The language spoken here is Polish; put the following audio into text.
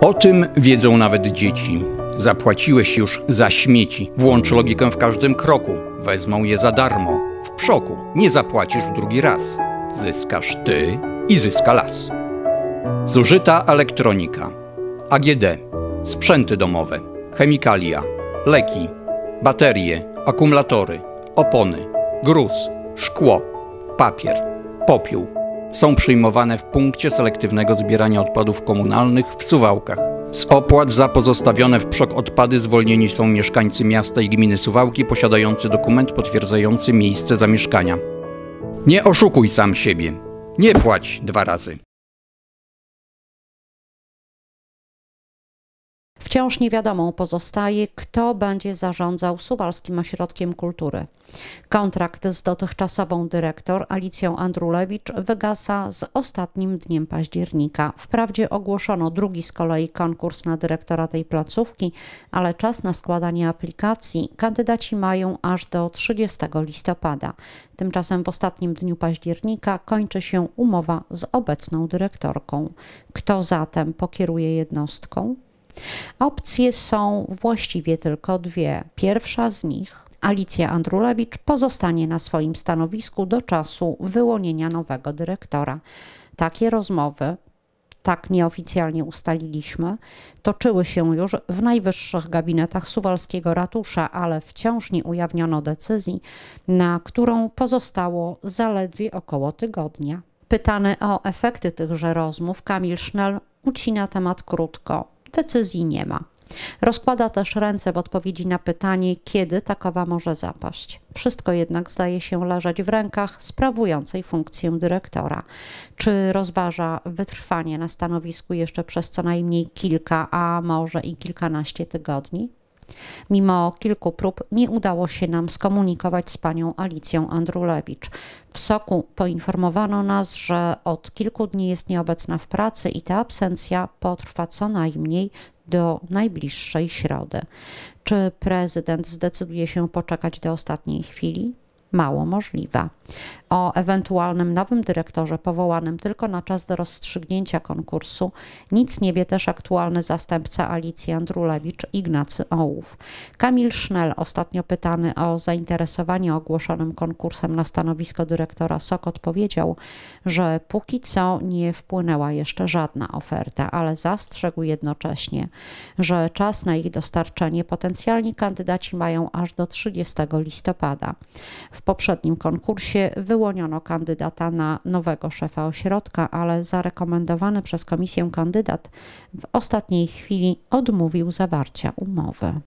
O tym wiedzą nawet dzieci. Zapłaciłeś już za śmieci. Włącz logikę w każdym kroku. Wezmą je za darmo. W przoku nie zapłacisz drugi raz. Zyskasz ty i zyska las. Zużyta elektronika. AGD. Sprzęty domowe. Chemikalia. Leki. Baterie. Akumulatory. Opony. Gruz. Szkło. Papier. Popiół. Są przyjmowane w punkcie selektywnego zbierania odpadów komunalnych w Suwałkach. Z opłat za pozostawione w przok odpady zwolnieni są mieszkańcy miasta i gminy Suwałki posiadający dokument potwierdzający miejsce zamieszkania. Nie oszukuj sam siebie. Nie płać dwa razy. Wciąż niewiadomą pozostaje, kto będzie zarządzał Suwalskim Ośrodkiem Kultury. Kontrakt z dotychczasową dyrektor Alicją Andrulewicz wygasa z ostatnim dniem października. Wprawdzie ogłoszono drugi z kolei konkurs na dyrektora tej placówki, ale czas na składanie aplikacji kandydaci mają aż do 30 listopada. Tymczasem w ostatnim dniu października kończy się umowa z obecną dyrektorką. Kto zatem pokieruje jednostką? Opcje są właściwie tylko dwie. Pierwsza z nich, Alicja Andrulewicz, pozostanie na swoim stanowisku do czasu wyłonienia nowego dyrektora. Takie rozmowy tak nieoficjalnie ustaliliśmy, toczyły się już w najwyższych gabinetach suwalskiego ratusza, ale wciąż nie ujawniono decyzji, na którą pozostało zaledwie około tygodnia. Pytany o efekty tychże rozmów, Kamil Sznel ucina temat krótko decyzji nie ma. Rozkłada też ręce w odpowiedzi na pytanie, kiedy takowa może zapaść. Wszystko jednak zdaje się leżeć w rękach sprawującej funkcję dyrektora. Czy rozważa wytrwanie na stanowisku jeszcze przez co najmniej kilka, a może i kilkanaście tygodni? Mimo kilku prób nie udało się nam skomunikować z panią Alicją Andrulewicz. W Soku poinformowano nas, że od kilku dni jest nieobecna w pracy i ta absencja potrwa co najmniej do najbliższej środy. Czy prezydent zdecyduje się poczekać do ostatniej chwili? Mało możliwa. O ewentualnym nowym dyrektorze powołanym tylko na czas do rozstrzygnięcia konkursu nic nie wie też aktualny zastępca Alicji Andrulewicz Ignacy Ołów. Kamil Sznel, ostatnio pytany o zainteresowanie ogłoszonym konkursem na stanowisko dyrektora SOK, odpowiedział, że póki co nie wpłynęła jeszcze żadna oferta, ale zastrzegł jednocześnie, że czas na ich dostarczenie potencjalni kandydaci mają aż do 30 listopada. W poprzednim konkursie wyłoniono kandydata na nowego szefa ośrodka, ale zarekomendowany przez komisję kandydat w ostatniej chwili odmówił zawarcia umowy.